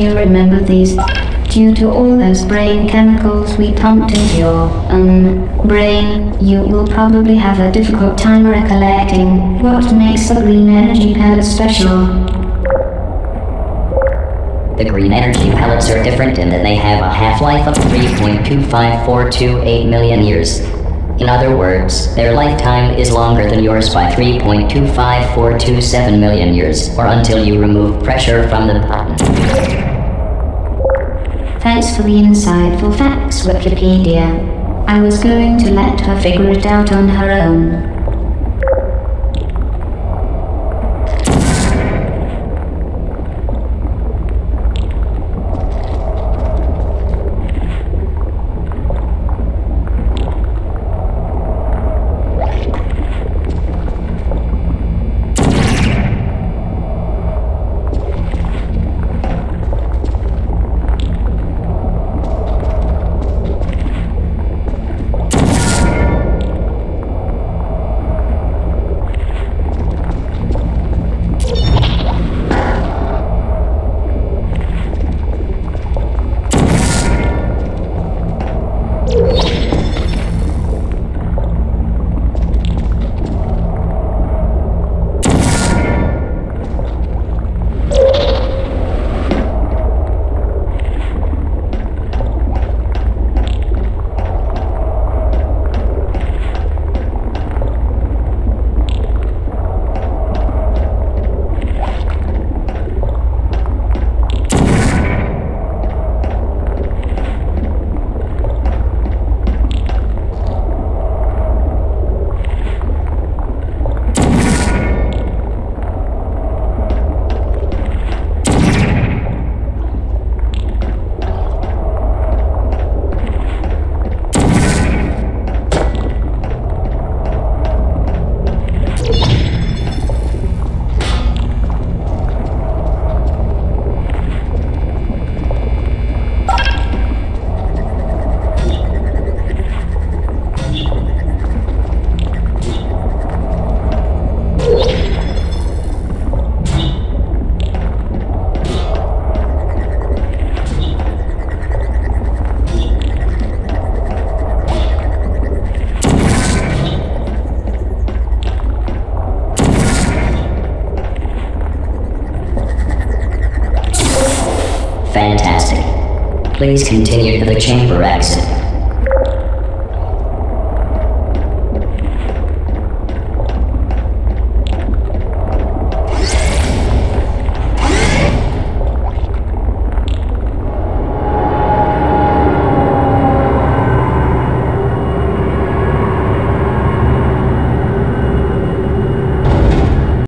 you remember these. Due to all those brain chemicals we pumped into your, um, brain, you will probably have a difficult time recollecting what makes the green energy pellet special. The green energy pellets are different in that they have a half-life of 3.25428 million years. In other words, their lifetime is longer than yours by 3.25427 million years, or until you remove pressure from the button. The insightful facts, Wikipedia. I was going to let her figure it out on her own. Fantastic. Please continue to the chamber exit.